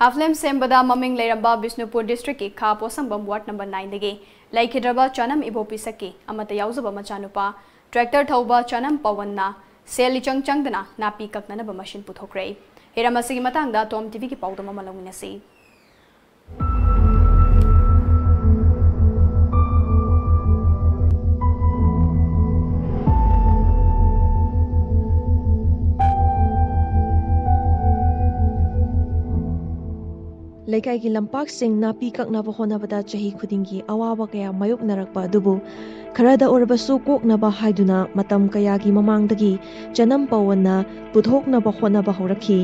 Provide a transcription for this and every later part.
हाफलेम सेंबदा ममिंग लेरंबा बिष्णुपुर की खा पोसंबम ward number nine दगे लैखिद्रबा चनम इबोपी सकी अमत याउजबा मचानुपा ट्रैक्टर थौबा चनम पवनना सेल इचंग चंगदना नापी कक्ननबा मशीन पुथोक्रे हिरम असिगी मतंगदा टॉम टीवी की पाउदम मलंगिनसी ꯂꯩꯀꯥꯏꯒꯤ ꯂꯝꯄꯥꯛꯁꯤꯡ ꯅꯥꯄꯤ ꯀꯛꯅꯕ ꯍꯣꯠꯅꯕꯗ ꯆꯍꯤ ꯈꯨꯗꯤꯡꯒꯤ ꯑꯋꯥꯕ ꯀꯌꯥ ꯃꯥꯌꯣꯛꯅꯔꯛꯄ ꯑꯗꯨꯕꯨ ꯈꯔꯗ ꯑꯣꯏꯔꯕꯁꯨ ꯀꯣꯛꯅꯕ ꯍꯥꯏꯗꯨꯅ ꯃꯇꯝ ꯀꯌꯥꯒꯤ ꯃꯃꯥꯡꯗꯒꯤ ꯆꯅꯝ ꯄꯋꯟꯅ ꯄꯨꯊꯣꯛꯅꯕ ꯍꯣꯠꯅꯕ ꯍꯧꯔꯛꯈꯤ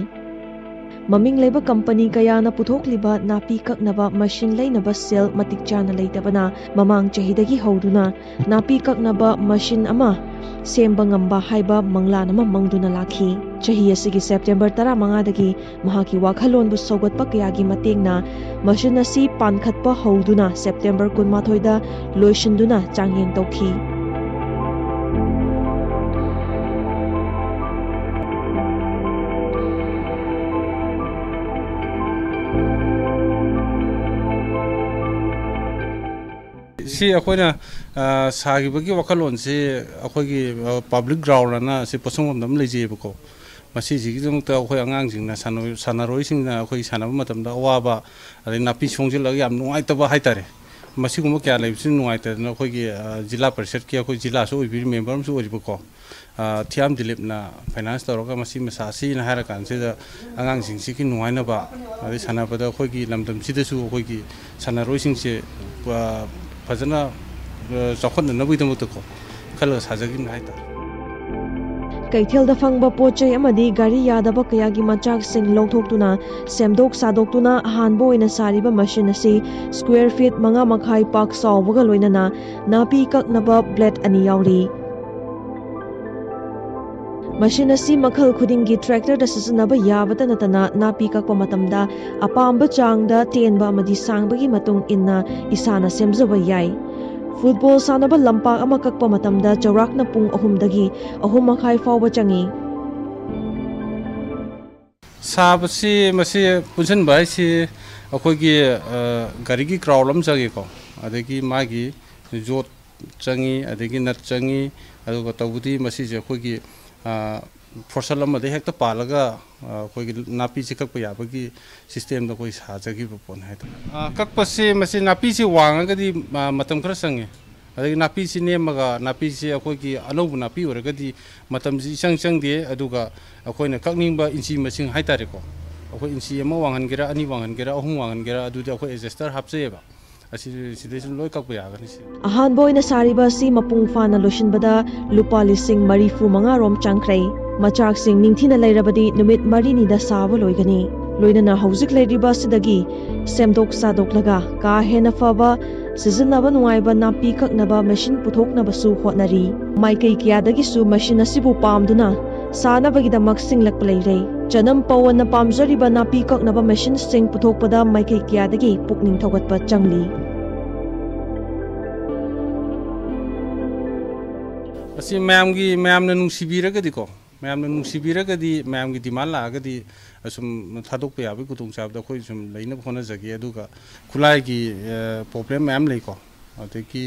ꯃꯃꯤꯡ ꯂꯩꯕ ꯀꯝꯄꯅꯤ ꯀꯌꯥꯅ ꯄꯨꯊꯣꯛꯂꯤꯕ ꯅꯥꯄꯤ ꯀꯛꯅꯕ ꯃꯁꯤꯟ ꯂꯩꯅꯕ ꯁꯦꯜ ꯃꯇꯤꯛ ꯆꯥꯅ ꯂꯩꯇꯕꯅ ꯃꯃꯥꯡ ꯆꯍꯤꯗꯒꯤ ꯍꯧꯗꯨꯅ ꯅꯥꯄꯤ ꯀꯛꯅꯕ ꯃꯁꯤꯟ ꯑꯃ ꯁꯦꯝꯕ ꯉꯝꯕ ꯍꯥꯏꯕ ꯃꯪꯂꯥꯟ ꯑꯃ ꯃꯪꯗꯨꯅ ꯂꯥꯛꯈꯤ ꯆꯍꯤ ꯑꯁꯤꯒꯤ ꯁꯦꯞꯇꯦꯝꯕꯔ ꯇꯔꯥꯃꯉꯥꯗꯒꯤ ꯃꯍꯥꯛꯀꯤ ꯋꯥꯈꯜꯂꯣꯟꯕꯨ ꯁꯧꯒꯠꯄ ꯀꯌꯥꯒꯤ ꯃꯇꯦꯡꯅ ꯃꯁꯤꯟ ꯑꯁꯤ ꯄꯥꯟꯈꯠꯄ ꯍꯧꯗꯨꯅ ꯁꯦꯞꯇꯦꯝꯕꯔ ꯀꯨꯟꯃꯥꯊꯣꯏꯗ ꯂꯣꯏꯁꯤꯟꯗꯨꯅ ꯆꯥꯡꯌꯦꯡ ꯇꯧꯈꯤ ꯁꯤ ꯑꯩꯈꯣꯏꯅ ꯁꯥꯈꯤꯕꯒꯤ ꯋꯥꯈꯜꯂꯣꯟꯁꯤ ꯑꯩꯈꯣꯏꯒꯤ ꯄꯥꯕ꯭ꯂꯤꯛ ꯒ꯭ꯔꯥꯎꯟ ꯑꯅ ꯁꯤ ꯄꯣꯠꯁꯪꯐꯝꯗ ꯑꯃ ꯂꯩꯖꯩꯑꯕꯀꯣ ꯃꯁꯤꯁꯤꯒꯤꯗꯃꯛꯇ ꯑꯩꯈꯣꯏ ꯑꯉꯥꯡꯁꯤꯡꯅ ꯁꯥꯟꯅꯔꯣꯏꯁꯤꯡꯅ ꯑꯩꯈꯣꯏ ꯁꯥꯟꯅꯕ ꯃꯇꯝꯗ ꯑꯋꯥꯕ ꯑꯗꯩ ꯅꯥꯄꯤ ꯁꯣꯡꯖꯤꯜꯂꯒ ꯌꯥꯝ ꯅꯨꯡꯉꯥꯏꯇꯕ ꯍꯥꯏꯇꯥꯔꯦ ꯃꯁꯤꯒꯨꯝꯕ ꯀꯌꯥ ꯂꯩꯕꯁꯤ ꯅꯨꯡꯉꯥꯏꯇꯗꯅ ꯑꯩꯈꯣꯏꯒꯤ ꯖꯤꯂꯥ ꯄꯔꯤꯁꯠꯀꯤ ꯑꯩꯈꯣꯏ ꯖꯤꯂꯥꯁꯨ ꯑꯣꯏꯕꯤꯔꯤ ꯃꯦꯝꯕꯔ ꯑꯃꯁꯨ ꯑꯣꯏꯔꯤꯕꯀꯣ ꯊꯤꯌꯥꯝ ꯗꯤꯂꯤꯞꯅ ꯐꯥꯏꯅꯥꯟꯁ ꯇꯧꯔꯒ ꯃꯁꯤ ꯃꯁꯥꯁꯤꯅ ꯍꯥꯏꯔ ꯀꯥꯟꯁꯤꯗ ꯑꯉꯥꯡꯁꯤꯡꯁꯤꯒꯤ ꯅꯨꯡꯉꯥꯏꯅꯕ ꯑꯗꯩ ꯁꯥꯟꯅꯕꯗ ꯑꯩꯈꯣꯏꯒꯤ ꯂꯝꯗꯝꯁꯤꯗꯁꯨ ꯑꯩꯈꯣꯏꯒꯤ ꯁꯥꯟꯅꯔꯣꯏꯁꯤꯡꯁꯦ ꯐꯖꯅ ꯆꯥꯎꯈꯠꯅꯅꯕꯒꯤꯗꯃꯛꯇꯀꯣ ꯈꯜꯂꯒ ꯁꯥꯖꯈꯤꯕꯅꯤ ꯍꯥꯏꯇꯥꯔꯦ ꯀꯩꯊꯦꯜꯗ ꯐꯪꯕ ꯄꯣꯠꯆꯩ ꯑꯃꯗꯤ ꯒꯥꯔꯤ ꯌꯥꯗꯕ ꯀꯌꯥꯒꯤ ꯃꯆꯥꯛꯁꯤꯡ ꯂꯧꯊꯣꯛꯇꯨꯅ ꯁꯦꯝꯗꯣꯛ ꯁꯥꯗꯣꯛꯇꯨꯅ ꯑꯍꯥꯟꯕ ꯑꯣꯏꯅ ꯁꯥꯔꯤꯕ ꯃꯁꯤꯟ ꯑꯁꯤ ꯁ꯭ꯀ꯭ꯋꯦꯔ ꯐꯤꯠ ꯃꯉꯥ ꯃꯈꯥꯏ ꯄꯥꯛ ꯆꯥꯎꯕꯒ ꯂꯣꯏꯅꯅ ꯅꯥꯄꯤ ꯀꯛꯅꯕ ꯕ꯭ꯂꯦꯗ ꯑꯅꯤ ꯌꯥꯎꯔꯤ ꯃꯁꯤꯟ ꯑꯁꯤ ꯃꯈꯜ ꯈꯨꯗꯤꯡꯒꯤ ꯇ꯭ꯔꯦꯛꯇꯔꯗ ꯁꯤꯖꯤꯟꯅꯕ ꯌꯥꯕꯇ ꯅꯠꯇꯅ ꯅꯥꯄꯤ ꯀꯛꯄ ꯃꯇꯝꯗ ꯑꯄꯥꯝꯕ ꯆꯥꯡꯗ ꯇꯦꯟꯕ ꯑꯃꯗꯤ ꯁꯥꯡꯕꯒꯤ ꯃꯇꯨꯡ ꯏꯟꯅ ꯏꯁꯥꯅ ꯁꯦꯝꯖꯕ ꯌꯥꯏ ꯐꯨꯠꯕꯣꯜ ꯁꯥꯟꯅꯕ ꯂꯝꯄꯥꯛ ꯑꯃ ꯀꯛꯄ ꯃꯇꯝꯗ ꯆꯥꯎꯔꯥꯛꯅ ꯄꯨꯡ ꯑꯍꯨꯝꯗꯒꯤ ꯑꯍꯨꯝ ꯃꯈꯥꯏ ꯐꯥꯎꯕ ꯆꯪꯏ ꯁꯥꯕꯁꯤ ꯃꯁꯤ ꯄꯨꯟꯁꯤꯟꯕ ꯍꯥꯏꯁꯤ ꯑꯩꯈꯣꯏꯒꯤ ꯒꯥꯔꯤꯒꯤ ꯀ꯭ꯔꯥꯎꯜ ꯑꯃ ꯆꯪꯉꯤꯀꯣ ꯑꯗꯒꯤ ꯃꯥꯒꯤ ꯖꯣꯠ ꯆꯪꯉꯤ ꯑꯗꯒꯤ ꯅꯠ ꯆꯪꯉꯤ ꯑꯗꯨꯒ ꯇꯧꯕꯗꯤ ꯃꯁꯤꯁꯦ ꯑꯩꯈꯣꯏꯒꯤ ꯐꯣꯔꯁꯜ ꯑꯃꯗ ꯍꯦꯛꯇ ꯄꯥꯜꯂꯒ ꯑꯩꯈꯣꯏꯒꯤ ꯅꯥꯄꯤꯁꯤ ꯀꯛꯄ ꯌꯥꯕꯒꯤ ꯁꯤꯁꯇꯦꯝꯗ ꯑꯩꯈꯣꯏ ꯁꯥꯖꯈꯤꯕ ꯄꯣꯠꯅꯤ ꯍꯥꯏꯇꯥꯔꯦ ꯀꯛꯄꯁꯤ ꯃꯁꯤ ꯅꯥꯄꯤꯁꯤ ꯋꯥꯡꯉꯒꯗꯤ ꯃꯇꯝ ꯈꯔ ꯆꯪꯉꯦ ꯑꯗꯒꯤ ꯅꯥꯄꯤꯁꯤ ꯅꯦꯝꯃꯒ ꯅꯥꯄꯤꯁꯤ ꯑꯩꯈꯣꯏꯒꯤ ꯑꯅꯧꯕ ꯅꯥꯄꯤ ꯑꯣꯏꯔꯒꯗꯤ ꯃꯇꯝꯁꯤ ꯏꯆꯪ ꯆꯪꯗꯦ ꯑꯗꯨꯒ ꯑꯩꯈꯣꯏꯅ ꯀꯛꯅꯤꯡꯕ ꯏꯟꯆꯤ ꯃꯁꯤꯡ ꯍꯥꯏꯇꯥꯔꯦꯀꯣ ꯑꯩꯈꯣꯏ ꯏꯟꯆꯤ ꯑꯃ ꯋꯥꯡꯍꯟꯒꯦꯔꯥ ꯑꯅꯤ ꯋꯥꯡꯍꯟꯒꯦꯔꯥ ꯑꯍꯨꯝ ꯋꯥꯡꯍꯟꯒꯦꯔꯥ ꯑꯗꯨꯗꯤ ꯑꯩꯈꯣꯏ ꯑꯦꯗꯖꯁꯇꯔ ꯍꯥꯞꯆꯩꯌꯦꯕ ꯑꯁꯤꯗꯩꯁꯨ ꯂꯣꯏ ꯀꯛꯄ ꯌꯥꯒꯅꯤ ꯁꯤ ꯑꯍꯥꯟꯕ ꯑꯣꯏꯅ ꯁꯥꯔꯤꯕ ꯑꯁꯤ ꯃꯄꯨꯡ ꯐꯥꯅ ꯂꯣꯏꯁꯤꯟꯕꯗ ꯂꯨꯄꯥ ꯂꯤꯁꯤꯡ ꯃꯔꯤꯐꯨ ꯃꯉꯥꯔꯣꯝ ꯆꯪꯈ꯭ꯔꯦ ꯃꯆꯥꯛꯁꯤꯡ ꯅꯤꯡꯊꯤꯅ ꯂꯩꯔꯕꯗꯤ ꯅꯨꯃꯤꯠ ꯃꯔꯤꯅꯤꯗ ꯁꯥꯕ ꯂꯣꯏꯒꯅꯤ ꯂꯣꯏꯅꯅ ꯍꯧꯖꯤꯛ ꯂꯩꯔꯤꯕ ꯑꯁꯤꯗꯒꯤ ꯁꯦꯝꯗꯣꯛ ꯁꯥꯗꯣꯛꯂꯒ ꯀꯥ ꯍꯦꯟꯅ ꯐꯕ ꯁꯤꯖꯤꯟꯅꯕ ꯅꯨꯡꯉꯥꯏꯕ ꯅꯥꯄꯤ ꯀꯛꯅꯕ ꯃꯦꯁꯤꯟ ꯄꯨꯊꯣꯛꯅꯕꯁꯨ ꯍꯣꯠꯅꯔꯤ ꯃꯥꯏꯀꯩ ꯀꯌꯥꯗꯒꯤꯁꯨ ꯃꯦꯁꯤꯟ ꯑꯁꯤꯕꯨ ꯄꯥꯝꯗꯨꯅ ꯁꯥꯅꯕꯒꯤꯗꯃꯛ ꯁꯤꯡꯂꯛꯄ ꯂꯩꯔꯦ ꯆꯅꯝ ꯄꯋꯟꯅ ꯄꯥꯝꯖꯔꯤꯕ ꯅꯥꯄꯤ ꯀꯛꯅꯕ ꯃꯦꯁꯤꯟꯁꯤꯡ ꯄꯨꯊꯣꯛꯄꯗ ꯃꯥꯏꯀꯩ ꯀꯌꯥꯗꯒꯤ ꯄꯨꯛꯅꯤꯡ ꯊꯧꯒꯠꯄ ꯆꯪꯂꯤ ꯑꯁꯤ ꯃꯌꯥꯝꯒꯤ ꯃꯌꯥꯝꯅ ꯅꯨꯡꯁꯤꯕꯤꯔꯒꯗꯤꯀꯣ ꯃꯌꯥꯝꯅ ꯅꯨꯡꯁꯤꯕꯤꯔꯒꯗꯤ ꯃꯌꯥꯝꯒꯤ ꯗꯤꯃꯥꯟ ꯂꯥꯛꯑꯒꯗꯤ ꯑꯁꯨꯝ ꯊꯥꯗꯣꯛꯄ ꯌꯥꯕꯒꯤ ꯈꯨꯗꯣꯡꯆꯥꯕꯗ ꯑꯩꯈꯣꯏ ꯁꯨꯝ ꯂꯩꯅꯕ ꯍꯣꯠꯅꯖꯒꯦ ꯑꯗꯨꯒ ꯈꯨꯠꯂꯥꯏꯒꯤ ꯄ꯭ꯔꯣꯕ꯭ꯂꯦꯝ ꯃꯌꯥꯝ ꯂꯩꯀꯣ ꯑꯗꯒꯤ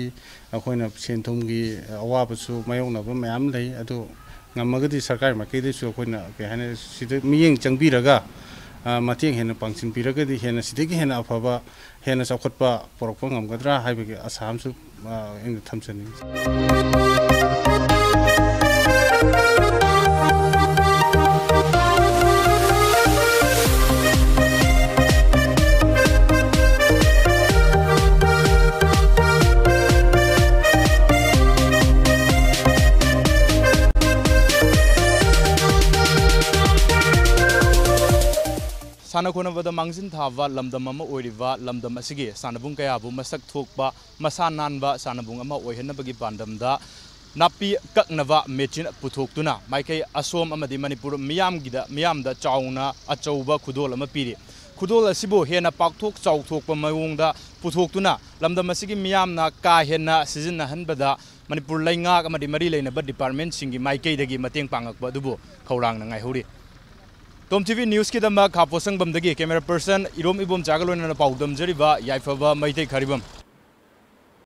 ꯑꯩꯈꯣꯏꯅ ꯁꯦꯟ ꯊꯨꯝꯒꯤ ꯑꯋꯥꯕꯁꯨ ꯃꯥꯌꯣꯛꯅꯕ ꯃꯌꯥꯝ ꯂꯩ ꯑꯗꯨ ꯉꯝꯃꯒꯗꯤ ꯁꯔꯀꯥꯔ ꯃꯥꯏꯀꯩꯗꯁꯨ ꯑꯩꯈꯣꯏꯅ ꯀꯩ ꯍꯥꯏꯅꯤ ꯁꯤꯗ ꯃꯤꯠꯌꯦꯡ ꯆꯪꯕꯤꯔꯒ ꯃꯇꯦꯡ ꯍꯦꯟꯅ ꯄꯥꯡꯁꯤꯟꯕꯤꯔꯒꯗꯤ ꯍꯦꯟꯅ ꯁꯤꯗꯒꯤ ꯍꯦꯟꯅ ꯑꯐꯕ ꯍꯦꯟꯅ ꯆꯥꯎꯈꯠꯄ ꯄꯣꯔꯛꯄ ꯉꯝꯒꯗ꯭ꯔꯥ ꯍꯥꯏꯕꯒꯤ ꯑꯁꯥ ꯑꯃꯁꯨ ꯑꯩꯅ ꯊꯝꯖꯅꯤꯡꯉꯤ ꯁꯥꯟꯅ ꯈꯣꯠꯅꯕꯗ ꯃꯥꯡꯖꯤꯟ ꯊꯥꯕ ꯂꯝꯗꯝ ꯑꯃ ꯑꯣꯏꯔꯤꯕ ꯂꯝꯗꯝ ꯑꯁꯤꯒꯤ ꯁꯥꯟꯅꯕꯨꯡ ꯀꯌꯥꯕꯨ ꯃꯁꯛ ꯊꯣꯛꯄ ꯃꯁꯥ ꯅꯥꯟꯕ ꯁꯥꯟꯅꯕꯨꯡ ꯑꯃ ꯑꯣꯏꯍꯟꯅꯕꯒꯤ ꯄꯥꯟꯗꯝꯗ ꯅꯥꯄꯤ ꯀꯛꯅꯕ ꯃꯦꯆꯤꯟ ꯄꯨꯊꯣꯛꯇꯨꯅ ꯃꯥꯏꯀꯩ ꯑꯁꯣꯝ ꯑꯃꯗꯤ ꯃꯅꯤꯄꯨꯔ ꯃꯤꯌꯥꯝꯒꯤꯗ ꯃꯤꯌꯥꯝꯗ ꯆꯥꯎꯅ ꯑꯆꯧꯕ ꯈꯨꯗꯣꯜ ꯑꯃ ꯄꯤꯔꯤ ꯈꯨꯗꯣꯜ ꯑꯁꯤꯕꯨ ꯍꯦꯟꯅ ꯄꯥꯛꯊꯣꯛ ꯆꯥꯎꯊꯣꯛꯄ ꯃꯑꯣꯡꯗ ꯄꯨꯊꯣꯛꯇꯨꯅ ꯂꯝꯗꯝ ꯑꯁꯤꯒꯤ ꯃꯤꯌꯥꯝꯅ ꯀꯥ ꯍꯦꯟꯅ ꯁꯤꯖꯤꯟꯅꯍꯟꯕꯗ ꯃꯅꯤꯄꯨꯔ ꯂꯩꯉꯥꯛ ꯑꯃꯗꯤ ꯃꯔꯤ ꯂꯩꯅꯕ ꯗꯤꯄꯥꯔꯠꯃꯦꯟꯠꯁꯤꯡꯒꯤ ꯃꯥꯏꯀꯩꯗꯒꯤ ꯃꯇꯦꯡ ꯄꯥꯡꯉꯛꯄ ꯑꯗꯨꯕꯨ ꯈꯧꯔꯥꯡꯅ ꯉꯥꯏꯍꯧꯔꯤ ꯇꯣꯝ ꯇꯤꯚꯤ ꯅ꯭ꯌꯨꯁꯀꯤꯗꯃꯛ ꯍꯥꯄꯣꯁꯪꯕꯝꯗꯒꯤ ꯀꯦꯃꯦꯔꯥ ꯄꯔꯁꯟ ꯏꯔꯣꯝ ꯏꯕꯣꯝ ꯆꯥꯒ ꯂꯣꯏꯅꯅ ꯄꯥꯎꯗꯝꯖꯔꯤꯕ ꯌꯥꯏꯐꯕ ꯃꯩꯇꯩ ꯈꯔꯤꯕꯝ